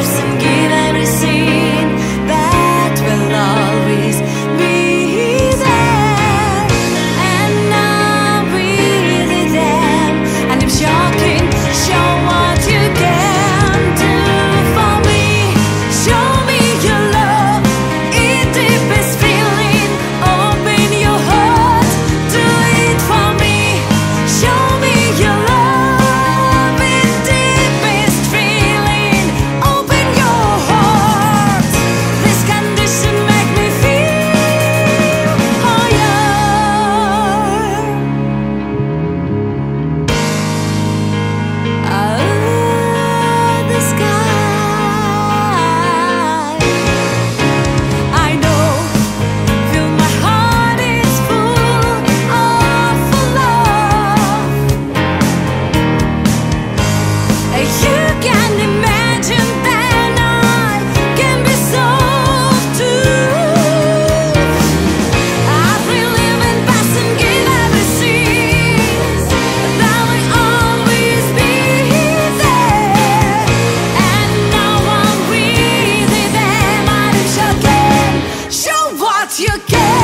have some again.